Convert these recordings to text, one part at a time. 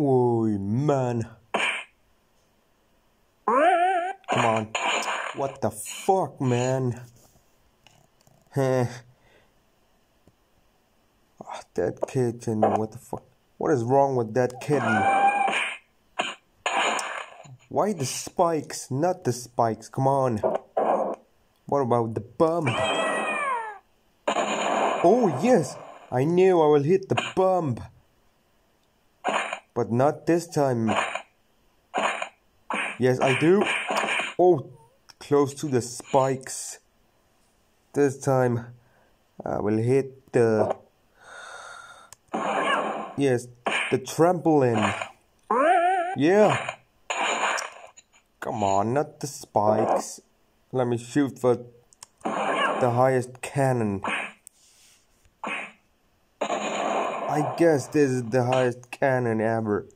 Oi, man. Come on. What the fuck, man? Heh. Ah, that kitten, what the fuck? What is wrong with that kitten? Why the spikes? Not the spikes, come on. What about the bum? Oh, yes! I knew I will hit the bump. But not this time. Yes, I do. Oh, close to the spikes. This time I will hit the. Yes, the trampoline. Yeah. Come on, not the spikes. Let me shoot for the highest cannon. I guess this is the highest cannon ever.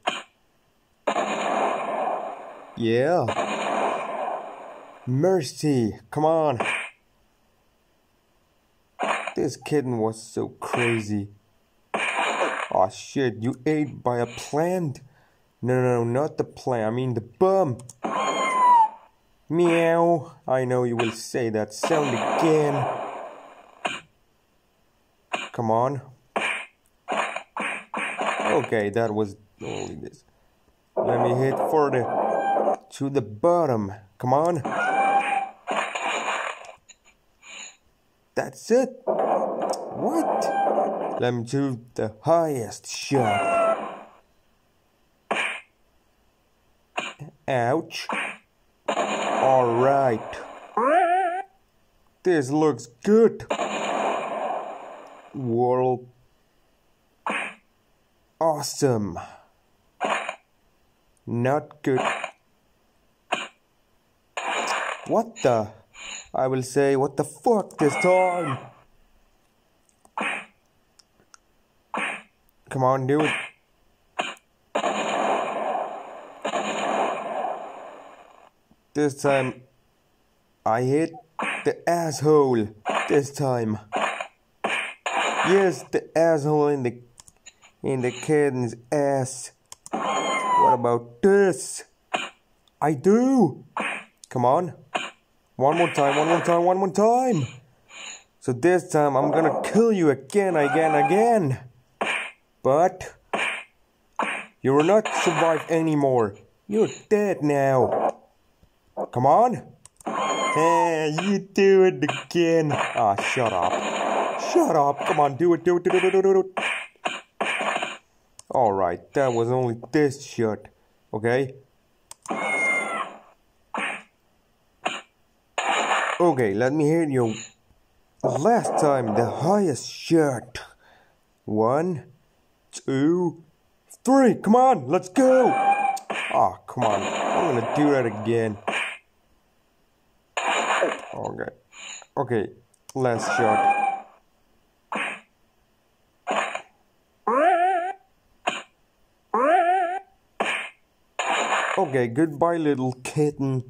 Yeah. Mercy, come on. This kitten was so crazy. Oh shit, you ate by a plant? No, no, no, not the plant, I mean the bum. Meow. I know you will say that sound again. Come on. Okay, that was only this. Let me hit for the to the bottom. Come on. That's it. What? Let me do the highest shot. Ouch. Alright. This looks good. World. Awesome. Not good. What the? I will say, what the fuck this time? Come on, do it. This time, I hit the asshole. This time. Yes, the asshole in the in the kitten's ass. What about this? I do. Come on. One more time, one more time, one more time. So this time I'm gonna kill you again, again, again. But you will not survive anymore. You're dead now. Come on. Hey, you do it again. Ah, shut up. Shut up. Come on, do it, do it, do it, do it, do it. Alright, that was only this shot. Okay? Okay, let me hear you. Last time, the highest shot. One, two, three. Come on, let's go. Ah, oh, come on. I'm gonna do that again. Okay. Okay. Last shot. Okay, goodbye little kitten.